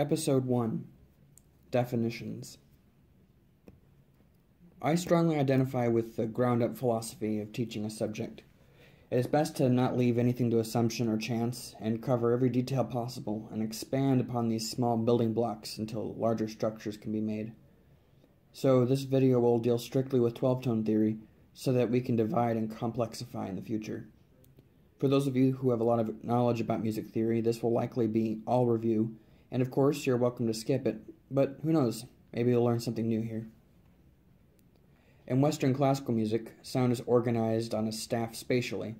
Episode 1 Definitions I strongly identify with the ground up philosophy of teaching a subject. It is best to not leave anything to assumption or chance, and cover every detail possible, and expand upon these small building blocks until larger structures can be made. So, this video will deal strictly with 12 tone theory so that we can divide and complexify in the future. For those of you who have a lot of knowledge about music theory, this will likely be all review, and of course, you're welcome to skip it, but who knows, maybe you'll learn something new here. In Western classical music, sound is organized on a staff spatially.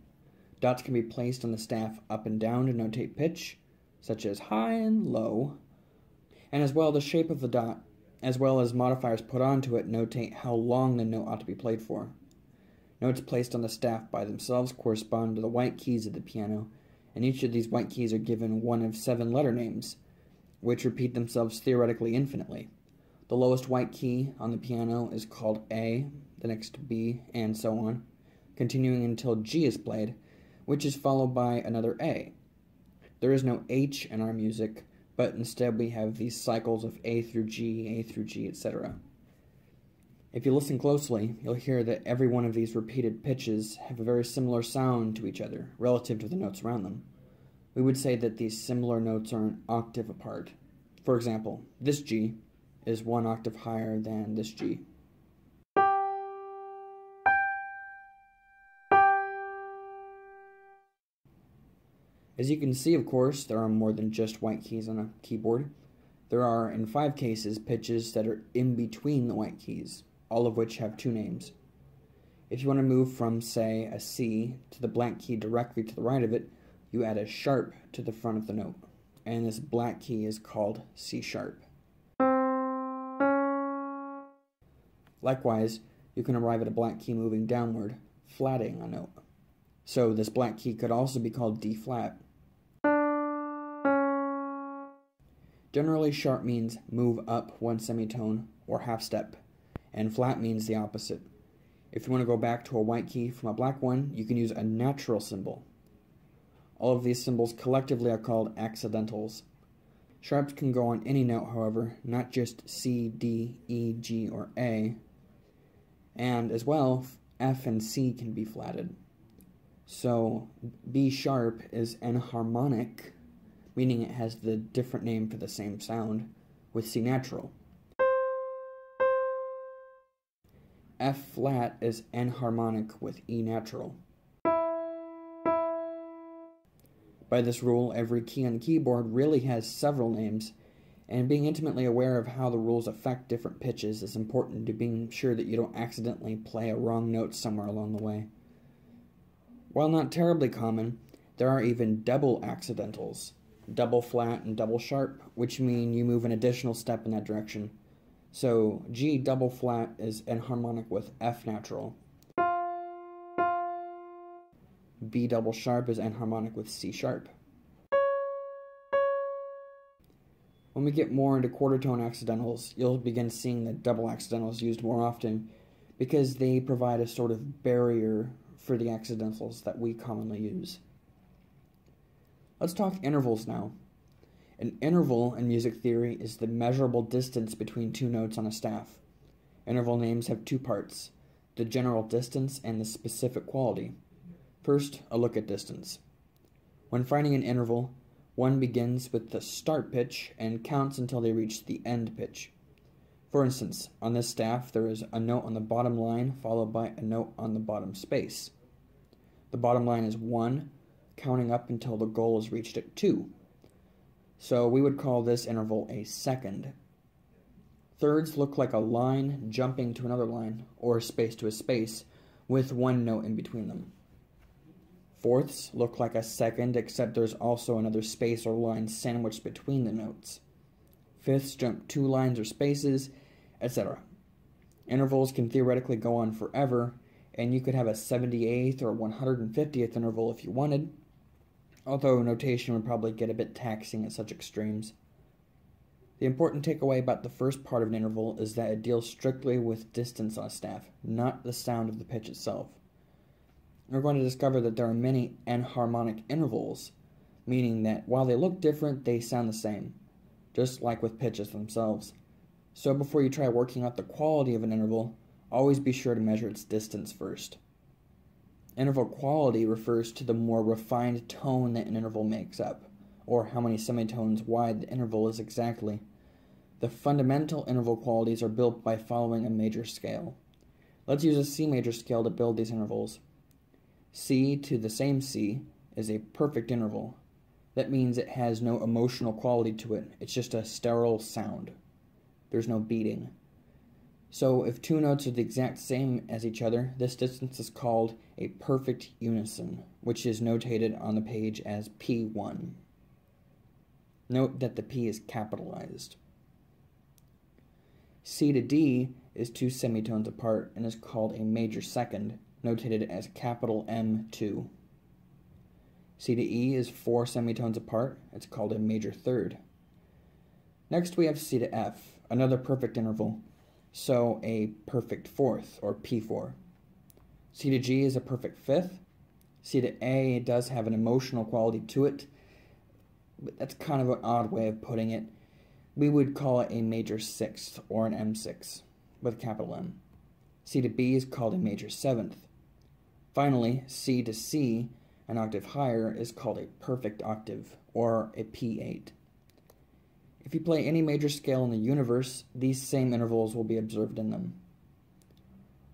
Dots can be placed on the staff up and down to notate pitch, such as high and low, and as well the shape of the dot, as well as modifiers put onto it notate how long the note ought to be played for. Notes placed on the staff by themselves correspond to the white keys of the piano, and each of these white keys are given one of seven letter names, which repeat themselves theoretically infinitely. The lowest white key on the piano is called A, the next B, and so on, continuing until G is played, which is followed by another A. There is no H in our music, but instead we have these cycles of A through G, A through G, etc. If you listen closely, you'll hear that every one of these repeated pitches have a very similar sound to each other relative to the notes around them. We would say that these similar notes are an octave apart. For example, this G is one octave higher than this G. As you can see, of course, there are more than just white keys on a keyboard. There are, in five cases, pitches that are in between the white keys, all of which have two names. If you want to move from, say, a C to the blank key directly to the right of it, you add a sharp to the front of the note, and this black key is called C sharp. Likewise, you can arrive at a black key moving downward, flatting a note. So this black key could also be called D flat. Generally, sharp means move up one semitone or half step, and flat means the opposite. If you want to go back to a white key from a black one, you can use a natural symbol. All of these symbols collectively are called accidentals. Sharps can go on any note, however, not just C, D, E, G, or A, and as well, F and C can be flatted. So B sharp is enharmonic, meaning it has the different name for the same sound, with C natural. F flat is enharmonic with E natural. By this rule, every key on the keyboard really has several names, and being intimately aware of how the rules affect different pitches is important to being sure that you don't accidentally play a wrong note somewhere along the way. While not terribly common, there are even double accidentals, double flat and double sharp, which mean you move an additional step in that direction. So G double flat is enharmonic with F natural. B double sharp is enharmonic with C sharp. When we get more into quarter tone accidentals, you'll begin seeing the double accidentals used more often because they provide a sort of barrier for the accidentals that we commonly use. Let's talk intervals now. An interval in music theory is the measurable distance between two notes on a staff. Interval names have two parts the general distance and the specific quality. First, a look at distance. When finding an interval, one begins with the start pitch and counts until they reach the end pitch. For instance, on this staff, there is a note on the bottom line followed by a note on the bottom space. The bottom line is 1, counting up until the goal is reached at 2. So we would call this interval a second. Thirds look like a line jumping to another line, or space to a space, with one note in between them. Fourths look like a second, except there's also another space or line sandwiched between the notes. Fifths jump two lines or spaces, etc. Intervals can theoretically go on forever, and you could have a 78th or 150th interval if you wanted, although notation would probably get a bit taxing at such extremes. The important takeaway about the first part of an interval is that it deals strictly with distance on a staff, not the sound of the pitch itself. We're going to discover that there are many enharmonic intervals, meaning that while they look different, they sound the same. just like with pitches themselves. So before you try working out the quality of an interval, always be sure to measure its distance first. Interval quality refers to the more refined tone that an interval makes up, or how many semitones wide the interval is exactly. The fundamental interval qualities are built by following a major scale. Let's use a C major scale to build these intervals. C to the same C is a perfect interval. That means it has no emotional quality to it, it's just a sterile sound. There's no beating. So, if two notes are the exact same as each other, this distance is called a perfect unison, which is notated on the page as P1. Note that the P is capitalized. C to D is two semitones apart and is called a major second, notated as capital M2. C to E is four semitones apart, it's called a major third. Next we have C to F, another perfect interval, so a perfect fourth, or P4. C to G is a perfect fifth. C to A does have an emotional quality to it, but that's kind of an odd way of putting it. We would call it a major sixth, or an M6, with capital M. C to B is called a major seventh. Finally, C to C, an octave higher, is called a perfect octave, or a P8. If you play any major scale in the universe, these same intervals will be observed in them.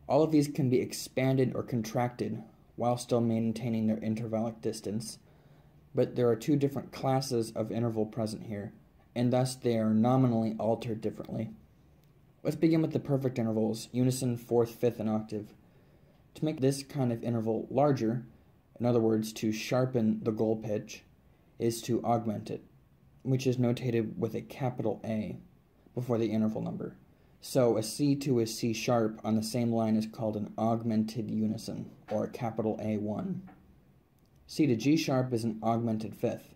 All of these can be expanded or contracted while still maintaining their intervallic distance, but there are two different classes of interval present here, and thus they are nominally altered differently. Let's begin with the perfect intervals, unison, fourth, fifth, and octave. To make this kind of interval larger, in other words, to sharpen the goal pitch, is to augment it, which is notated with a capital A before the interval number. So a C to a C sharp on the same line is called an augmented unison, or a capital A1. C to G sharp is an augmented fifth.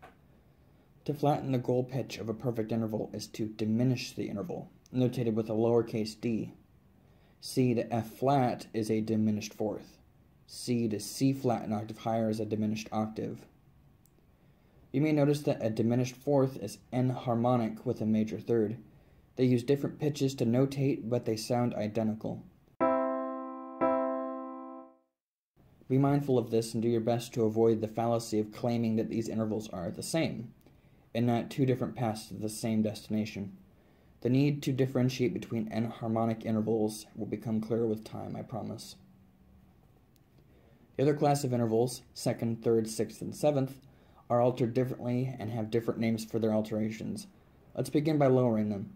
To flatten the goal pitch of a perfect interval is to diminish the interval, notated with a lowercase d. C to F flat is a diminished fourth. C to C flat an octave higher is a diminished octave. You may notice that a diminished fourth is enharmonic with a major third. They use different pitches to notate, but they sound identical. Be mindful of this and do your best to avoid the fallacy of claiming that these intervals are the same, and not two different paths to the same destination. The need to differentiate between enharmonic intervals will become clearer with time, I promise. The other class of intervals, second, third, sixth, and seventh, are altered differently and have different names for their alterations. Let's begin by lowering them.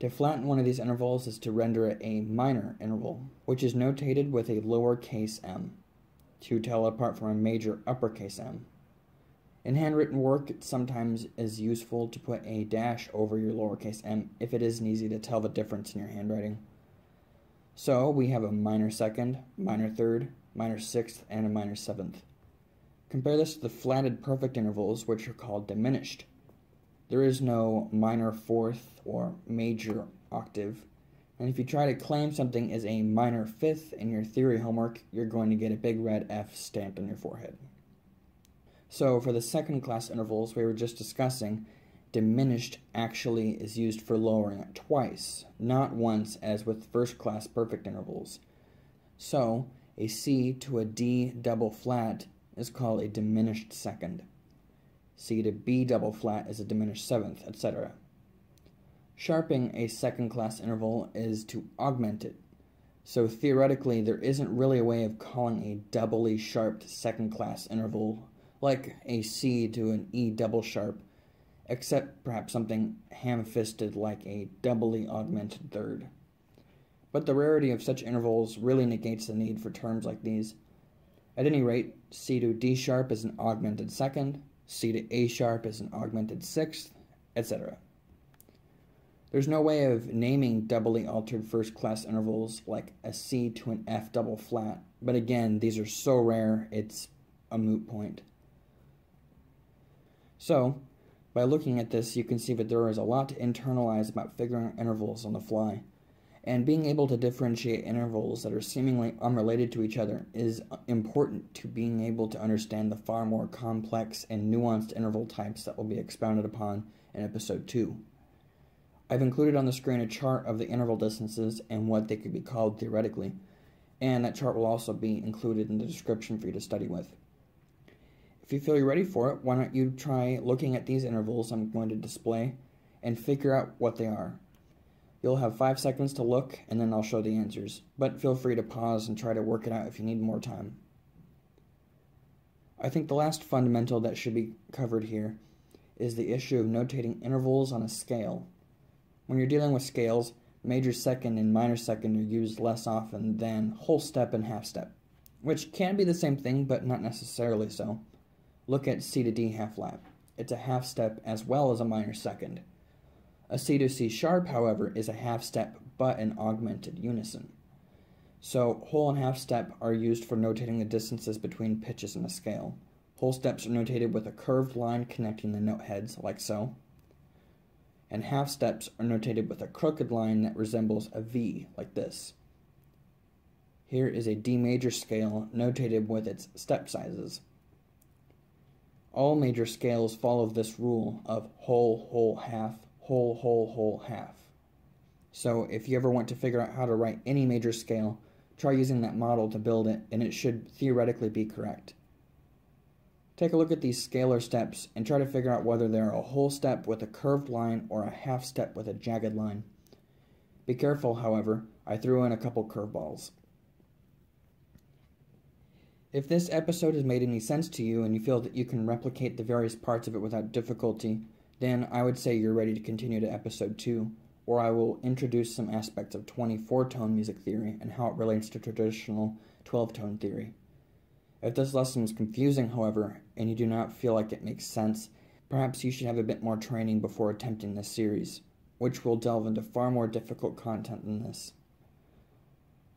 To flatten one of these intervals is to render it a minor interval, which is notated with a lowercase m, to tell apart from a major uppercase m. In handwritten work, it sometimes is useful to put a dash over your lowercase m if it isn't easy to tell the difference in your handwriting. So we have a minor second, minor third, minor sixth, and a minor seventh. Compare this to the flatted perfect intervals, which are called diminished. There is no minor fourth or major octave, and if you try to claim something as a minor fifth in your theory homework, you're going to get a big red F stamped on your forehead. So for the second class intervals we were just discussing, diminished actually is used for lowering it twice, not once as with first class perfect intervals. So a C to a D double flat is called a diminished second. C to B double flat is a diminished seventh, etc. Sharping a second class interval is to augment it. So theoretically, there isn't really a way of calling a doubly sharped second class interval like a C to an E double sharp, except perhaps something ham fisted like a doubly augmented third. But the rarity of such intervals really negates the need for terms like these. At any rate, C to D sharp is an augmented second, C to A sharp is an augmented sixth, etc. There's no way of naming doubly altered first class intervals like a C to an F double flat, but again, these are so rare it's a moot point. So, by looking at this, you can see that there is a lot to internalize about figuring out intervals on the fly. And being able to differentiate intervals that are seemingly unrelated to each other is important to being able to understand the far more complex and nuanced interval types that will be expounded upon in episode 2. I've included on the screen a chart of the interval distances and what they could be called theoretically, and that chart will also be included in the description for you to study with. If you feel you're ready for it, why don't you try looking at these intervals I'm going to display and figure out what they are. You'll have five seconds to look, and then I'll show the answers, but feel free to pause and try to work it out if you need more time. I think the last fundamental that should be covered here is the issue of notating intervals on a scale. When you're dealing with scales, major second and minor second are used less often than whole step and half step, which can be the same thing but not necessarily so. Look at C to D half lap. It's a half step as well as a minor second. A C to C sharp, however, is a half step but an augmented unison. So, whole and half step are used for notating the distances between pitches in a scale. Whole steps are notated with a curved line connecting the note heads, like so. And half steps are notated with a crooked line that resembles a V, like this. Here is a D major scale notated with its step sizes. All major scales follow this rule of whole, whole, half, whole, whole, whole, half. So if you ever want to figure out how to write any major scale, try using that model to build it, and it should theoretically be correct. Take a look at these scalar steps and try to figure out whether they're a whole step with a curved line or a half step with a jagged line. Be careful, however, I threw in a couple curveballs. If this episode has made any sense to you and you feel that you can replicate the various parts of it without difficulty, then I would say you're ready to continue to episode 2, where I will introduce some aspects of 24 tone music theory and how it relates to traditional 12 tone theory. If this lesson is confusing, however, and you do not feel like it makes sense, perhaps you should have a bit more training before attempting this series, which will delve into far more difficult content than this.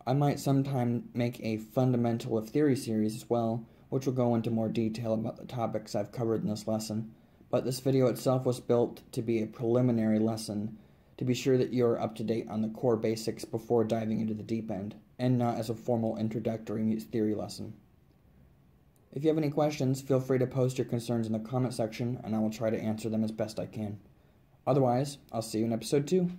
I might sometime make a fundamental of theory series as well, which will go into more detail about the topics I've covered in this lesson, but this video itself was built to be a preliminary lesson to be sure that you're up to date on the core basics before diving into the deep end, and not as a formal introductory theory lesson. If you have any questions, feel free to post your concerns in the comment section and I will try to answer them as best I can. Otherwise, I'll see you in episode 2.